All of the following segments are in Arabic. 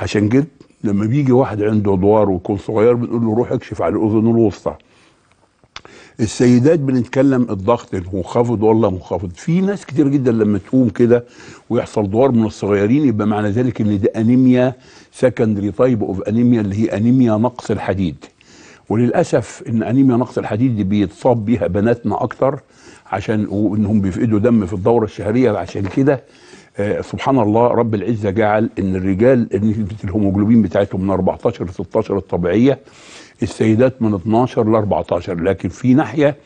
عشان كده لما بيجي واحد عنده دوار ويكون صغير بنقول له روح اكشف على الأذن الوسطى. السيدات بنتكلم الضغط منخفض ولا منخفض في ناس كتير جدا لما تقوم كده ويحصل دوار من الصغيرين يبقى معنى ذلك إن ده أنيميا secondary type of anemia اللي هي أنيميا نقص الحديد. وللأسف إن أنيميا نقص الحديد دي بيتصاب بيها بناتنا أكتر عشان وانهم بيفقدوا دم في الدورة الشهرية. عشان كده سبحان الله رب العزة جعل إن الرجال نسبه الهيموجلوبين بتاعتهم من 14 ل 16 الطبيعية السيدات من 12 ل 14 لكن في ناحية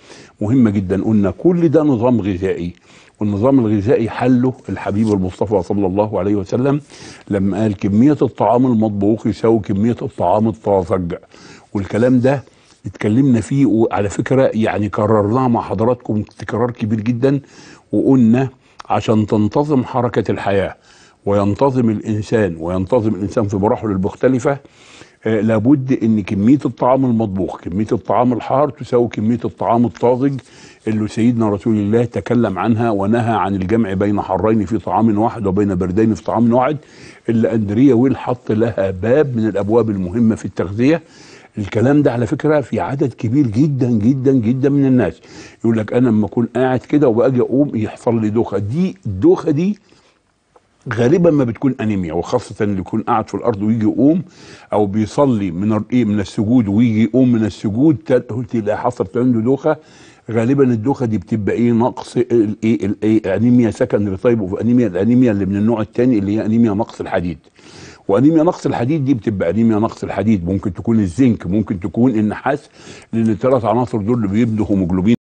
مهمة جدا قلنا كل ده نظام غذائي. والنظام الغذائي حله الحبيب المصطفى صلى الله عليه وسلم لما قال كمية الطعام المطبوخ يساوي كمية الطعام الطازج. والكلام ده اتكلمنا فيه وعلى فكرة يعني كررناه مع حضراتكم تكرار كبير جدا وقلنا عشان تنتظم حركة الحياة وينتظم الإنسان وينتظم الإنسان في مراحله المختلفة آه لابد إن كمية الطعام المطبوخ كمية الطعام الحار تساوي كمية الطعام الطازج اللي سيدنا رسول الله تكلم عنها ونهى عن الجمع بين حرين في طعام واحد وبين بردين في طعام واحد اللي اندريا ويل حط لها باب من الأبواب المهمة في التغذية. الكلام ده على فكرة في عدد كبير جدا جدا جدا من الناس. يقول لك أنا لما أكون قاعد كده وباجي أقوم يحصل لي دوخة. دي الدوخة دي غالبا ما بتكون أنيميا وخاصة اللي يكون قاعد في الأرض ويجي يقوم أو بيصلي من إيه من السجود ويجي يقوم من السجود. تلاقي حصلت عنده دوخة. غالبا الدوخة دي بتبقى إيه نقص الايه الايه أنيميا secondary type of anemia الأنيميا اللي من النوع الثاني اللي هي أنيميا نقص الحديد. وأنيميا نقص الحديد دي بتبقى أنيميا نقص الحديد. ممكن تكون الزنك ممكن تكون النحاس لأن الثلاث عناصر دول اللي بيبنوا هيموجلوبين.